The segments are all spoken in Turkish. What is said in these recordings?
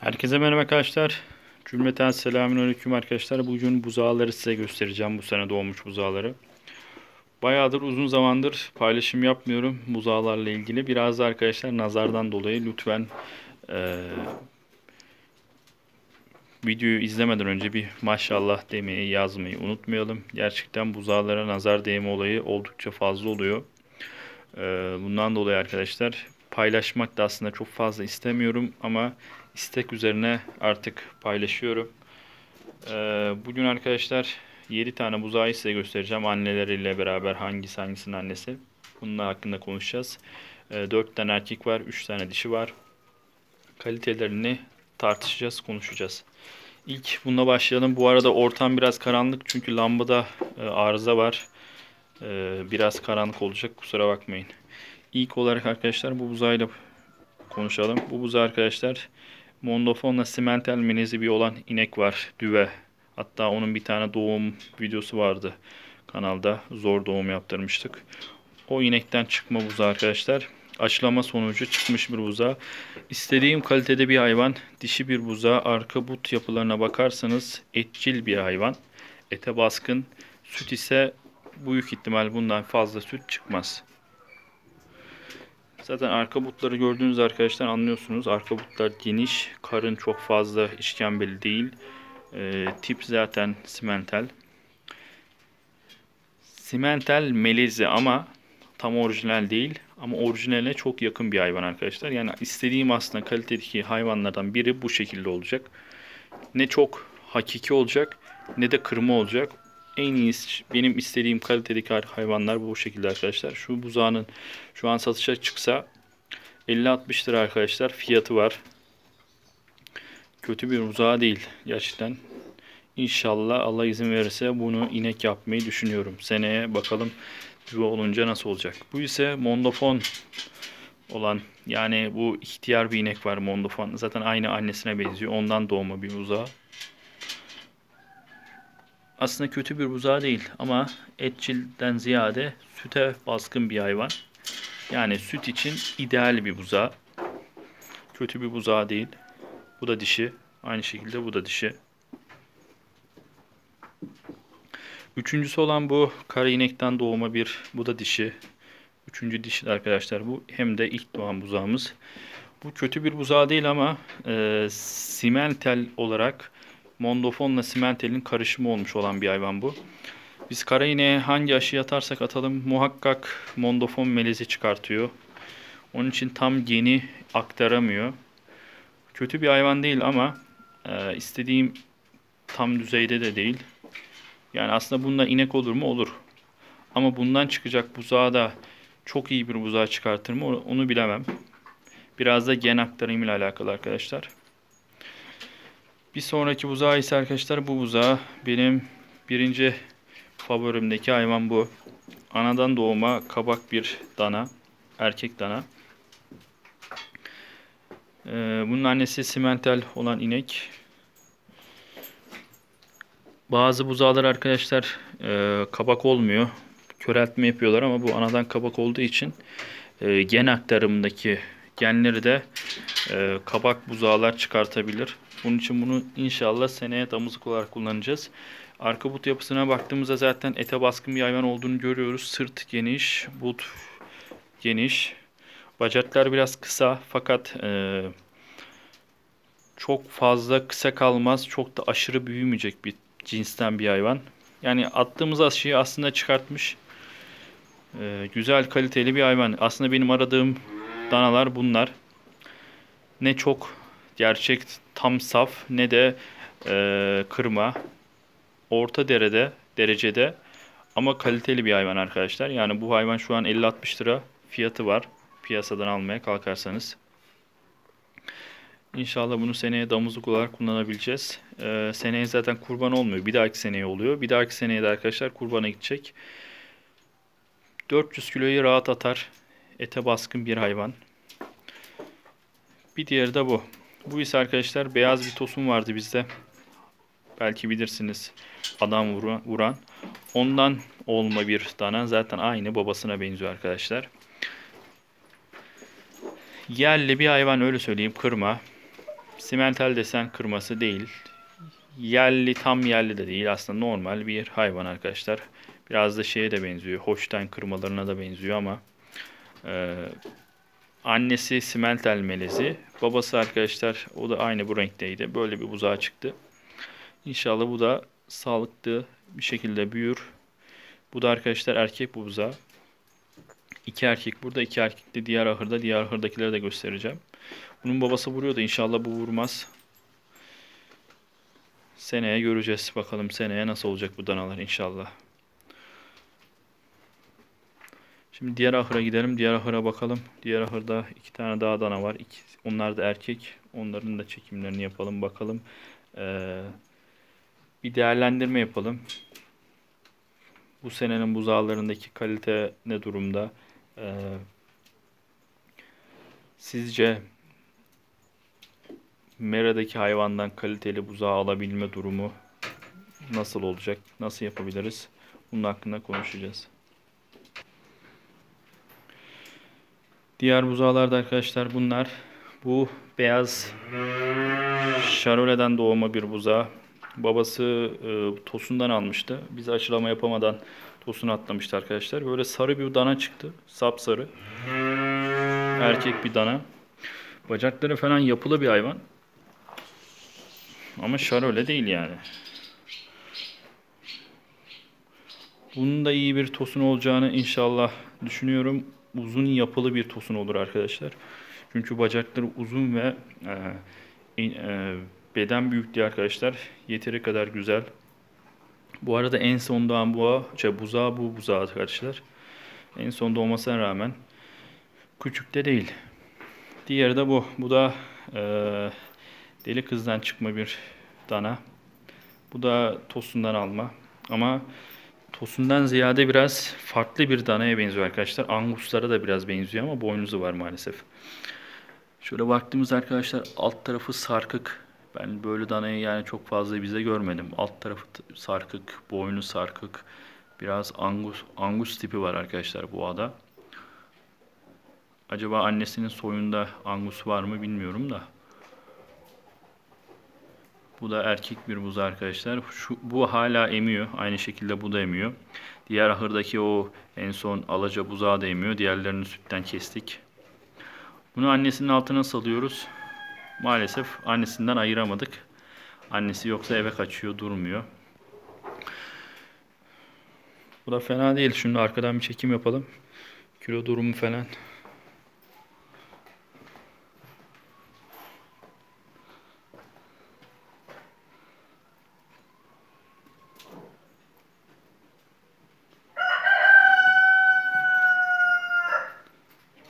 Herkese merhaba arkadaşlar. Cümleten selamünaleyküm arkadaşlar. Bugün buzağları size göstereceğim. Bu sene doğmuş buzağları. Bayağıdır uzun zamandır paylaşım yapmıyorum buzağlarla ilgili. Biraz da arkadaşlar nazardan dolayı lütfen e, videoyu izlemeden önce bir maşallah demeyi yazmayı unutmayalım. Gerçekten buzağlara nazar değme olayı oldukça fazla oluyor. E, bundan dolayı arkadaşlar paylaşmak da aslında çok fazla istemiyorum ama istek üzerine artık paylaşıyorum. Ee, bugün arkadaşlar 7 tane buzağı size göstereceğim. Anneleriyle beraber hangisi hangisinin annesi. Bunun hakkında konuşacağız. Ee, 4 tane erkek var, 3 tane dişi var. Kalitelerini tartışacağız, konuşacağız. İlk bununla başlayalım. Bu arada ortam biraz karanlık çünkü lambada e, arıza var. E, biraz karanlık olacak kusura bakmayın. İlk olarak arkadaşlar bu buzağıyla konuşalım. Bu buzağı arkadaşlar Mondofonla simental menezi bir olan inek var. Düve. Hatta onun bir tane doğum videosu vardı kanalda. Zor doğum yaptırmıştık. O inekten çıkma buzağı arkadaşlar. Aşılama sonucu çıkmış bir buzağı. İstediğim kalitede bir hayvan. Dişi bir buzağı. Arka but yapılarına bakarsanız etçil bir hayvan. Ete baskın. Süt ise büyük ihtimal bundan fazla süt çıkmaz. Zaten arka butları gördüğünüz arkadaşlar anlıyorsunuz. Arka butlar geniş. Karın çok fazla işkembeli değil. E, tip zaten simental. Simental melezi ama tam orijinal değil. Ama orijinaline çok yakın bir hayvan arkadaşlar. Yani istediğim aslında kalitedeki hayvanlardan biri bu şekilde olacak. Ne çok hakiki olacak ne de kırma olacak en iyi benim istediğim kalitedeki hayvanlar bu şekilde arkadaşlar. Şu buzağının şu an satışa çıksa 50-60 lira arkadaşlar fiyatı var. Kötü bir buzağı değil gerçekten. İnşallah Allah izin verirse bunu inek yapmayı düşünüyorum. Seneye bakalım düve olunca nasıl olacak. Bu ise mondofon olan yani bu ihtiyar bir inek var mondofon. Zaten aynı annesine benziyor. Ondan doğma bir buzağı aslında kötü bir buzağı değil ama etçilden ziyade süte baskın bir hayvan. Yani süt için ideal bir buzağı. Kötü bir buzağı değil. Bu da dişi. Aynı şekilde bu da dişi. Üçüncüsü olan bu kara inekten doğma bir. Bu da dişi. Üçüncü dişi arkadaşlar bu. Hem de ilk doğan buzağımız. Bu kötü bir buzağı değil ama e, simentel olarak Mondofonla simentelin karışımı olmuş olan bir hayvan bu. Biz kara ineğe hangi aşı yatarsak atalım muhakkak mondofon melezi çıkartıyor. Onun için tam geni aktaramıyor. Kötü bir hayvan değil ama e, istediğim tam düzeyde de değil. Yani aslında bundan inek olur mu? Olur. Ama bundan çıkacak buzağı da çok iyi bir buzağı çıkartır mı? Onu bilemem. Biraz da gen aktarımıyla alakalı arkadaşlar. Bir sonraki buzağı ise arkadaşlar bu buzağı benim birinci favorimdeki hayvan bu. Anadan doğma kabak bir dana. Erkek dana. Ee, bunun annesi simental olan inek. Bazı buzağlar arkadaşlar e, kabak olmuyor. Köreltme yapıyorlar ama bu anadan kabak olduğu için e, gen aktarımındaki genleri de e, kabak buzağlar çıkartabilir. Bunun için bunu inşallah seneye damızlık olarak kullanacağız. Arka but yapısına baktığımızda zaten ete baskın bir hayvan olduğunu görüyoruz. Sırt geniş, but geniş. Bacaklar biraz kısa fakat e, çok fazla kısa kalmaz. Çok da aşırı büyümeyecek bir cinsten bir hayvan. Yani attığımız aşıyı aslında çıkartmış. E, güzel kaliteli bir hayvan. Aslında benim aradığım danalar bunlar. Ne çok gerçek tam saf ne de e, kırma. Orta derede, derecede ama kaliteli bir hayvan arkadaşlar. Yani bu hayvan şu an 50-60 lira fiyatı var. Piyasadan almaya kalkarsanız. İnşallah bunu seneye damızlık olarak kullanabileceğiz. Ee, seneye zaten kurban olmuyor. Bir dahaki seneye oluyor. Bir dahaki seneye de arkadaşlar kurbana gidecek. 400 kiloyu rahat atar. Ete baskın bir hayvan. Bir diğeri de bu. Bu ise arkadaşlar beyaz bir tosun vardı bizde. Belki bilirsiniz. Adam vuran. Ondan olma bir dana. Zaten aynı babasına benziyor arkadaşlar. Yerli bir hayvan öyle söyleyeyim. Kırma. simental desen kırması değil. Yerli tam yerli de değil. Aslında normal bir hayvan arkadaşlar. Biraz da şeye de benziyor. Holstein kırmalarına da benziyor ama e, annesi simental melezi. Babası arkadaşlar o da aynı bu renkteydi. Böyle bir buzağı çıktı. İnşallah bu da sağlıklı bir şekilde büyür. Bu da arkadaşlar erkek bu buzağı. İki erkek burada, iki erkek de diğer ahırda. Diğer ahırdakileri de göstereceğim. Bunun babası vuruyor da inşallah bu vurmaz. Seneye göreceğiz. Bakalım seneye nasıl olacak bu danalar inşallah. Şimdi diğer ahıra gidelim. Diğer ahıra bakalım. Diğer ahırda iki tane daha dana var. İki, onlar da erkek. Onların da çekimlerini yapalım. Bakalım. Ee, bir değerlendirme yapalım. Bu senenin buzağlarındaki kalite ne durumda? Ee, sizce Mera'daki hayvandan kaliteli buzağı alabilme durumu nasıl olacak? Nasıl yapabiliriz? Bunun hakkında konuşacağız. Diğer buzağlar da arkadaşlar bunlar. Bu beyaz Charolaise'den doğma bir buzağı. Babası e, tosundan almıştı. Biz aşılama yapamadan tosunu atlamıştı arkadaşlar. Böyle sarı bir dana çıktı. Sapsarı. Erkek bir dana. Bacakları falan yapılı bir hayvan. Ama şarole değil yani. Bunun da iyi bir tosun olacağını inşallah düşünüyorum. Uzun yapılı bir tosun olur arkadaşlar. Çünkü bacakları uzun ve e, e, beden büyüklüğü arkadaşlar yeteri kadar güzel. Bu arada en son doğan boğa, şey, buzağı bu buzağı arkadaşlar. En son doğmasına rağmen küçük de değil. Diğeri de bu. Bu da e, deli kızdan çıkma bir dana. Bu da tosundan alma. Ama tosundan ziyade biraz farklı bir danaya benziyor arkadaşlar. Anguslara da biraz benziyor ama boynuzu var maalesef. Şöyle baktığımız arkadaşlar alt tarafı sarkık. Ben böyle danayı yani çok fazla bize görmedim. Alt tarafı sarkık, boynu sarkık. Biraz angus, angus tipi var arkadaşlar bu ada. Acaba annesinin soyunda angus var mı bilmiyorum da. Bu da erkek bir buz arkadaşlar. Şu, bu hala emiyor. Aynı şekilde bu da emiyor. Diğer ahırdaki o en son alaca buzağı da emiyor. Diğerlerini sütten kestik. Bunu annesinin altına salıyoruz. Maalesef annesinden ayıramadık. Annesi yoksa eve kaçıyor, durmuyor. Bu da fena değil. Şimdi arkadan bir çekim yapalım. Kilo durumu falan.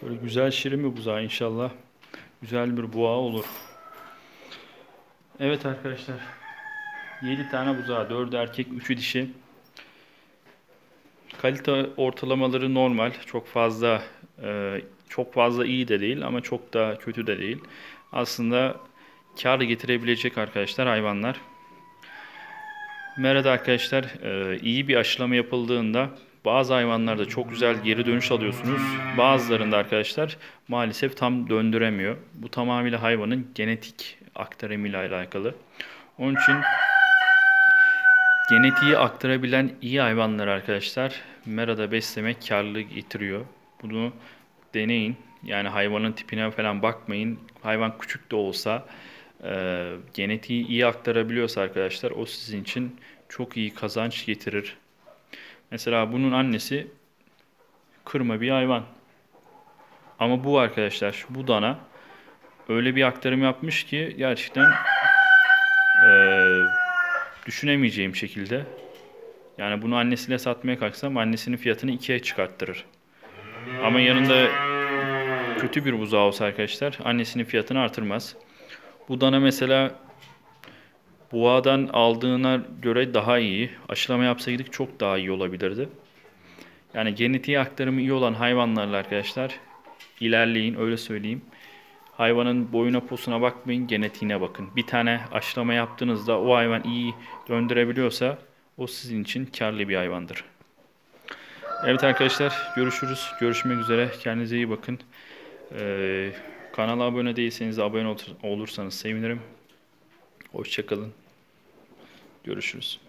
Böyle güzel şirin bir buzağı inşallah. Güzel bir boğa olur. Evet arkadaşlar. 7 tane buzağı. 4 erkek, 3'ü dişi. Kalite ortalamaları normal. Çok fazla e, çok fazla iyi de değil ama çok da kötü de değil. Aslında kar getirebilecek arkadaşlar hayvanlar. Merada arkadaşlar e, iyi bir aşılama yapıldığında bazı hayvanlarda çok güzel geri dönüş alıyorsunuz. Bazılarında arkadaşlar maalesef tam döndüremiyor. Bu tamamıyla hayvanın genetik aktarımıyla alakalı. Onun için genetiği aktarabilen iyi hayvanlar arkadaşlar merada beslemek karlı getiriyor. Bunu deneyin. Yani hayvanın tipine falan bakmayın. Hayvan küçük de olsa e, genetiği iyi aktarabiliyorsa arkadaşlar o sizin için çok iyi kazanç getirir. Mesela bunun annesi kırma bir hayvan. Ama bu arkadaşlar bu dana öyle bir aktarım yapmış ki gerçekten e, düşünemeyeceğim şekilde. Yani bunu annesiyle satmaya kalksam annesinin fiyatını ikiye çıkarttırır. Ama yanında kötü bir buzağı olsa arkadaşlar annesinin fiyatını artırmaz. Bu dana mesela Boğadan aldığına göre daha iyi. Aşılama yapsaydık çok daha iyi olabilirdi. Yani genetiği aktarımı iyi olan hayvanlarla arkadaşlar ilerleyin öyle söyleyeyim. Hayvanın boyuna posuna bakmayın genetiğine bakın. Bir tane aşılama yaptığınızda o hayvan iyi döndürebiliyorsa o sizin için karlı bir hayvandır. Evet arkadaşlar görüşürüz. Görüşmek üzere. Kendinize iyi bakın. Ee, Kanala abone değilseniz abone ol- olursanız sevinirim. Hoşçakalın. Görüşürüz.